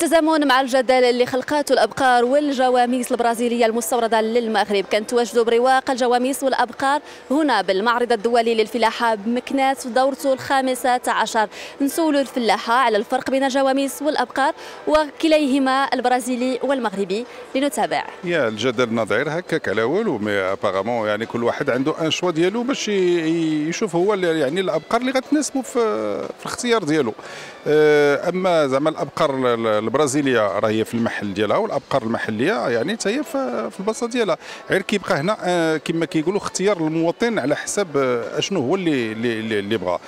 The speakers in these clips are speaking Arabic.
بالتزامن مع الجدل اللي خلقاته الأبقار والجواميس البرازيلية المستوردة للمغرب. كنتواجدوا برواق الجواميس والأبقار هنا بالمعرض الدولي للفلاحة بمكناس دورته الخامسه عشر. نسولوا الفلاحة على الفرق بين الجواميس والأبقار وكليهما البرازيلي والمغربي لنتابع. يا الجدل نظير هكاك على والو مي ابارامون يعني كل واحد عنده ان شوا ديالو باش يشوف هو يعني الأبقار اللي غتناسبه في, في الاختيار ديالو. آه، أما زعما الأبقار البرازيلية راه هي في المحل ديالها والأبقار المحلية يعني حتى هي في البلاصة ديالها. غير كيبقى هنا آه، كما كيقولوا اختيار المواطن على حساب آه، أشنو هو اللي اللي, اللي بغى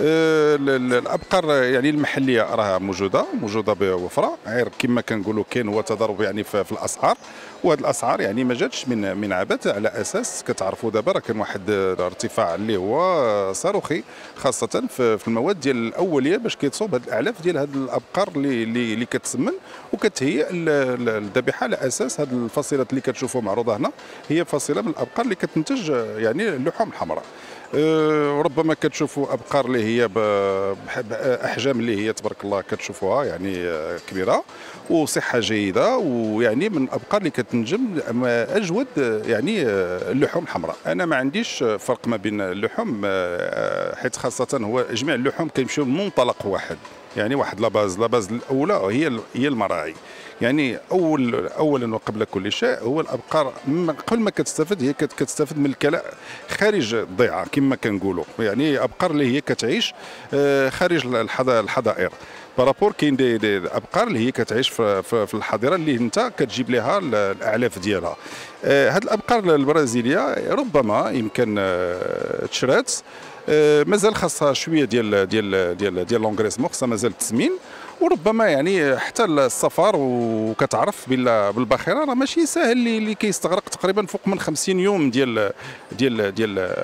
الأبقار يعني المحلية راه موجودة موجودة بوفرة. غير كما كنقولوا كاين هو تضارب يعني في الأسعار. وهذه الأسعار يعني ما جاتش من من عبث على أساس كتعرفوا دابا راه كان واحد الارتفاع اللي هو صاروخي خاصة في المواد ديال الأولية باش كيتصوب هذه الأعلاف ديال هذه الأبقار اللي اللي كتسمن وكتهيئ الذبيحه على أساس هذه الفصيلات اللي كتشوفوا معروضة هنا. هي فصيلة من الأبقار اللي كتنتج يعني اللحوم الحمراء. أه، ربما كتشوفوا أبقار اللي هي باحجام اللي هي تبارك الله كتشوفوها يعني أه، كبيرة وصحة جيدة ويعني من الأبقار اللي كتنجم أجود يعني أه، اللحوم الحمراء. أنا ما عنديش فرق ما بين اللحوم حيث خاصة هو جميع اللحوم كيمشيو من منطلق واحد. يعني واحد la base la base الأولى هي هي المراعي. يعني اول اولا وقبل كل شيء هو الأبقار قبل ما كتستافد هي كتستافد من الكلاء خارج الضيعة كما كنقولوا. يعني أبقار اللي هي كتعيش آه، خارج الحظائر par rapport كاين دي, دي أبقار اللي هي كتعيش في, في, في الحظيره اللي أنت كتجيب لها الأعلاف ديالها. آه، هاد الأبقار البرازيلية ربما يمكن آه، تشرات. مازال خاصها شوية ديال ديال ديال ديال l'engraissement خاصها مازال التسمين وربما يعني حتى السفر وكتعرف بالباخره راه ماشي ساهل اللي, كيستغرق تقريبا فوق من 50 يوم ديال ديال ديال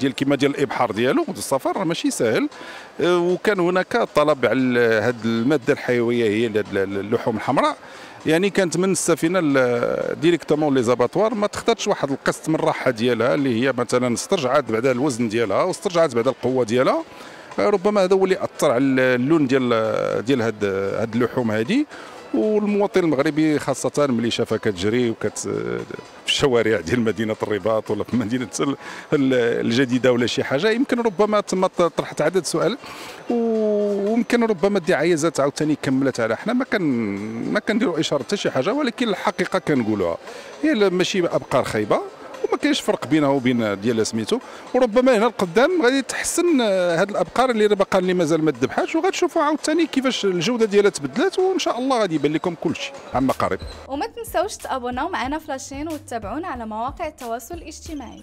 ديال كيما ديال الإبحار ديالو. السفر راه ماشي ساهل. وكان هناك طلب على هذه المادة الحيوية هي اللحوم الحمراء. يعني كانت من السفينة directement les abattoirs ما تختارش واحد القسط من الراحة ديالها اللي هي مثلا استرجعت بعد الوزن ديالها واسترجعت بعد القوة ديالها. ربما هذا هو اللي أثر على اللون ديال ديال هاد هاد اللحوم هذه والمواطن المغربي خاصة ملي شافها كتجري وكت في الشوارع ديال مدينة الرباط ولا في مدينة الجديدة ولا شي حاجة يمكن ربما تم طرحت عدد سؤال. ويمكن ربما الدعاية زادت عاوتاني كملت على حنا ما كان ما كنديروا إشارة حتى شي حاجة ولكن الحقيقة كنقولوها. هي ماشي أبقار خايبة وما كاينش فرق بينها وبين ديال سميتو. وربما هنا القدام غادي تحسن هذه الأبقار اللي باقا اللي مازال ما ذبحاش وغتشوفوا عاوتاني كيفاش الجودة ديالها تبدلات وان شاء الله غادي يبان لكم كل شيء. عما قريب وما تنساوش تابوناو معنا في لاشين وتتابعونا على مواقع التواصل الاجتماعي.